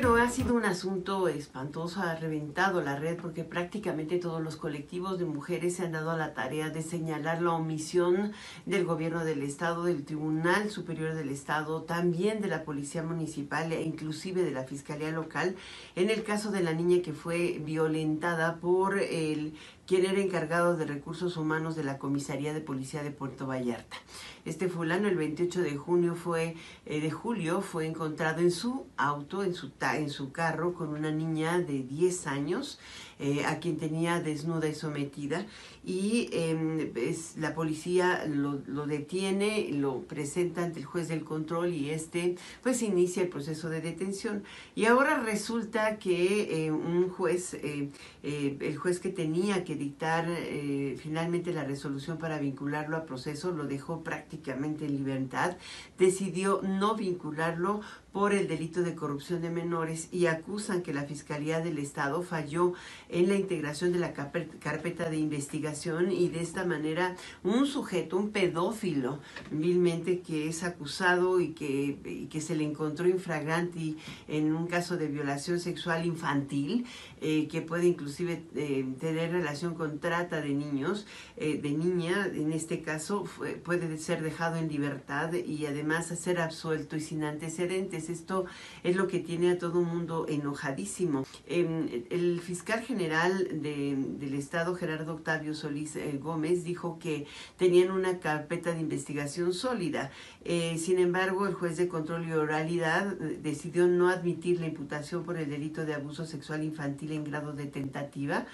Bueno, ha sido un asunto espantoso, ha reventado la red porque prácticamente todos los colectivos de mujeres se han dado a la tarea de señalar la omisión del gobierno del estado, del Tribunal Superior del Estado, también de la Policía Municipal e inclusive de la Fiscalía Local en el caso de la niña que fue violentada por el quien era encargado de recursos humanos de la Comisaría de Policía de Puerto Vallarta. Este fulano el 28 de junio fue eh, de julio fue encontrado en su auto, en su en su carro con una niña de 10 años eh, a quien tenía desnuda y sometida y em, la policía lo, detiene, lo presenta ante el juez del control y este pues inicia el proceso de detención. Y ahora resulta que eh, un juez, el juez que tenía que dictar eh, finalmente la resolución para vincularlo a proceso, lo dejó prácticamente en libertad, decidió no vincularlo por el delito de corrupción de menores y acusan que la Fiscalía del Estado falló en la integración de la carpeta de investigación y de esta manera un sujeto, un pedófilo, vilmente que es acusado y que, que se le encontró infraganti en un caso de violación sexual infantil, eh, que puede inclusive eh, tener relación con trata de niños, eh, de niña, en este caso puede ser dejado en libertad y además ser absuelto y sin antecedentes esto es lo que tiene a todo el mundo enojadísimo. Em, el fiscal general del Estado, Gerardo Octavio Solís eh, Gómez, dijo que tenían una carpeta de investigación sólida. Eh, sin embargo, el juez de control y oralidad eh, decidió no admitir la imputación por el delito de abuso sexual infantil en grado de tentativa,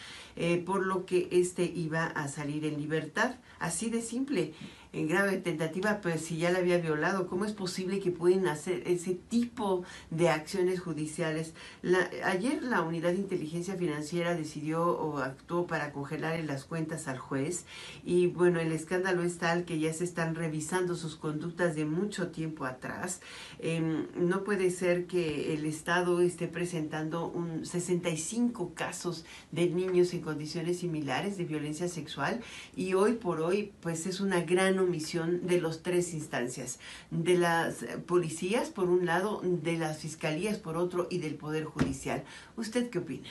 por lo que este iba a salir en libertad. Así de simple en grave tentativa, pues si ya la había violado, ¿cómo es posible que pueden hacer ese tipo de acciones judiciales? ayer la Unidad de Inteligencia Financiera decidió o actuó para congelar en las cuentas al juez y bueno, el escándalo es tal que ya se están revisando sus conductas de mucho tiempo atrás. Em, no puede ser que el Estado esté presentando un 65 casos de niños en condiciones similares de violencia sexual y hoy por hoy pues es una gran omisión de las tres instancias, de las policías por un de las fiscalías por otro y del Poder Judicial. ¿Usted qué opina?